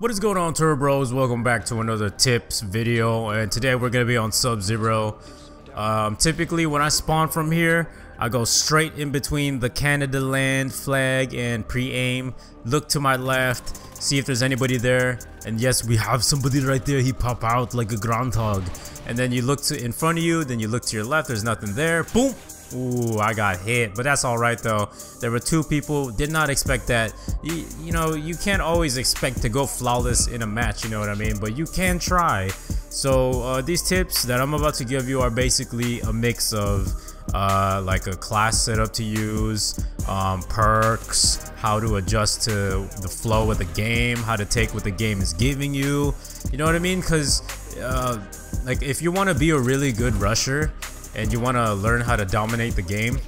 What is going on Turbo Bros? Welcome back to another tips video and today we're going to be on Sub-Zero. Um, typically when I spawn from here, I go straight in between the Canada land flag and pre-aim, look to my left, see if there's anybody there, and yes we have somebody right there, he pop out like a groundhog. And then you look to in front of you, then you look to your left, there's nothing there, boom, Ooh, I got hit, but that's all right though. There were two people, did not expect that. You, you know, you can't always expect to go flawless in a match, you know what I mean? But you can try. So uh, these tips that I'm about to give you are basically a mix of uh, like a class setup to use, um, perks, how to adjust to the flow of the game, how to take what the game is giving you. You know what I mean? Because uh, like if you want to be a really good rusher, and you want to learn how to dominate the game,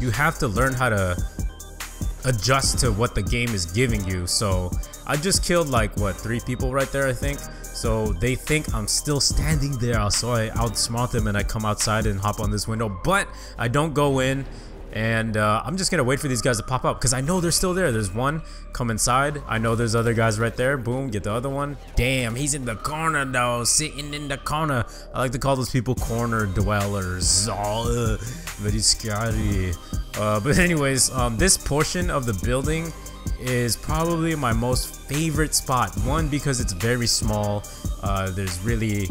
you have to learn how to adjust to what the game is giving you. So I just killed like what three people right there I think. So they think I'm still standing there. So I outsmart them and I come outside and hop on this window. But I don't go in and uh, I'm just gonna wait for these guys to pop up because I know they're still there. There's one, come inside. I know there's other guys right there. Boom, get the other one. Damn, he's in the corner though, sitting in the corner. I like to call those people corner dwellers. Oh, very scary. Uh, but anyways, um, this portion of the building is probably my most favorite spot. One, because it's very small. Uh, there's really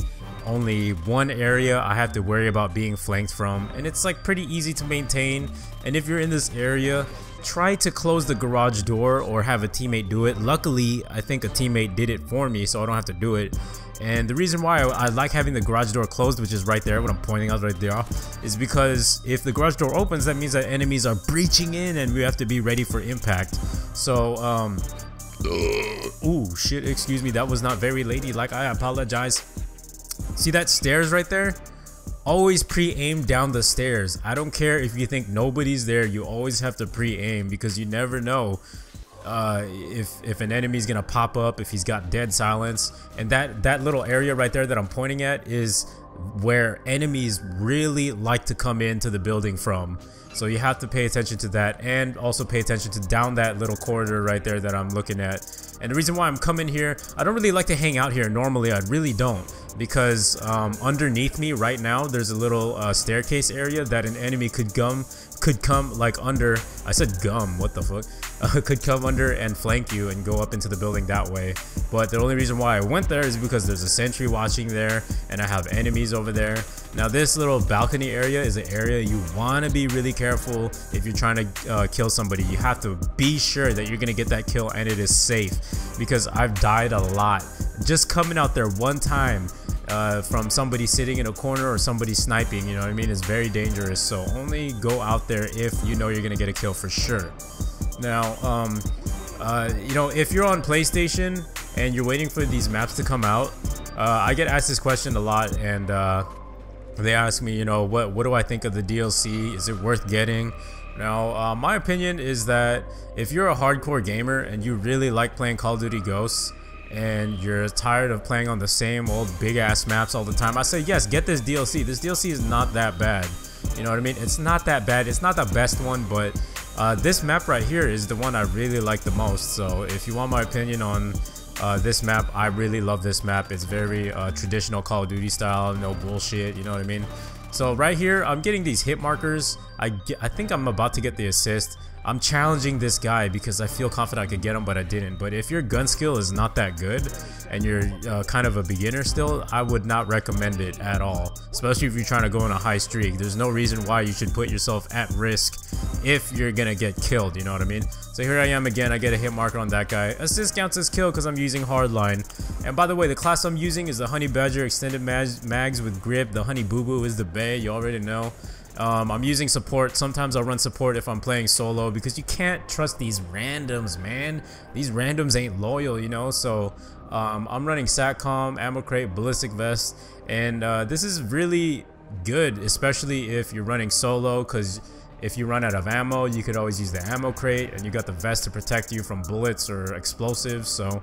only one area I have to worry about being flanked from and it's like pretty easy to maintain. And if you're in this area try to close the garage door or have a teammate do it. Luckily I think a teammate did it for me so I don't have to do it. And the reason why I, like having the garage door closed which is right there what I'm pointing out right there is because if the garage door opens that means that enemies are breaching in and we have to be ready for impact. So um Ooh, shit, excuse me, that was not very ladylike. I apologize. See that stairs right there? Always pre-aim down the stairs. I don't care if you think nobody's there, you always have to pre-aim because you never know uh, if if an enemy's gonna pop up, if he's got dead silence. And that, that little area right there that I'm pointing at is where enemies really like to come into the building from. So you have to pay attention to that and also pay attention to down that little corridor right there that I'm looking at. And the reason why I'm coming here, I don't really like to hang out here normally, I really don't. Because um, underneath me right now, there's a little uh, staircase area that an enemy could come, could come like under, I said gum, what the fuck? Uh, could come under and flank you and go up into the building that way. But the only reason why I went there is because there's a sentry watching there and I have enemies over there. Now this little balcony area is an area you want to be really careful if you're trying to uh, kill somebody. You have to be sure that you're to get that kill and it is safe because I've died a lot. Just coming out there one time uh, from somebody sitting in a corner or somebody sniping, you know what I mean, It's very dangerous. So only go out there if you know you're to get a kill for sure. Now, um, uh, you know, if you're on PlayStation and you're waiting for these maps to come out, uh, I get asked this question a lot and uh, they ask me, you know, what, what do I think of the DLC? Is it worth getting? Now, uh, my opinion is that if you're a hardcore gamer and you really like playing Call of Duty Ghosts, and you're tired of playing on the same old big ass maps all the time, I say yes, get this DLC. This DLC is not that bad. You know what I mean? It's not that bad. It's not the best one, but uh, this map right here is the one I really like the most. So if you want my opinion on uh, this map, I really love this map. It's very uh, traditional Call of Duty style, no bullshit, you know what I mean? So right here, I'm getting these hit markers. I, get, I think I'm about to get the assist. I'm challenging this guy because I feel confident I could get him, but I didn't. But if your gun skill is not that good and you're uh, kind of a beginner still, I would not recommend it at all. Especially if you're trying to go on a high streak. There's no reason why you should put yourself at risk if you're gonna get killed, you know what I mean? So here I am again, I get a hit marker on that guy. Assist counts as kill because I'm using hardline. And by the way, the class I'm using is the Honey Badger Extended mags, with grip. The Honey Boo Boo is the Bay, you already know. Um, I'm using support. Sometimes I'll run support if I'm playing solo because you can't trust these randoms, man. These randoms ain't loyal, you know? So um, I'm running SATCOM, Ammo Crate, Ballistic Vest, and uh, this is really good, especially if you're running solo because if you run out of ammo, you could always use the ammo crate, and you got the vest to protect you from bullets or explosives. So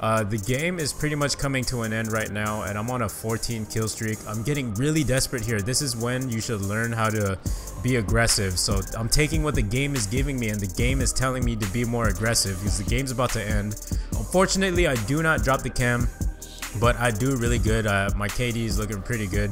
uh, the game is pretty much coming to an end right now and I'm on a 14 kill streak. I'm getting really desperate here. This is when you should learn how to be aggressive. So I'm taking what the game is giving me and the game is telling me to be more aggressive because the game's about to end. Unfortunately, I do not drop the KEM, but I do really good. Uh, my KD is looking pretty good.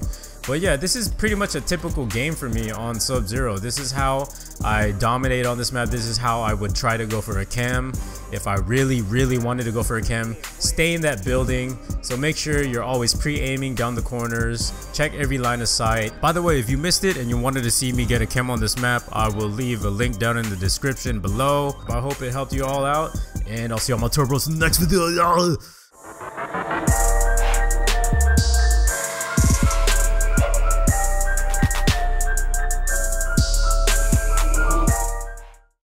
But yeah, this is pretty much a typical game for me on Sub-Zero. This is how I dominate on this map. This is how I would try to go for a KEM if I really, really wanted to go for a KEM. Stay in that building. So make sure you're always pre-aiming down the corners. Check every line of sight. By the way, if you missed it and you wanted to see me get a KEM on this map, I will leave a link down in the description below. I hope it helped you all out. And I'll see you on my turbos in the next video.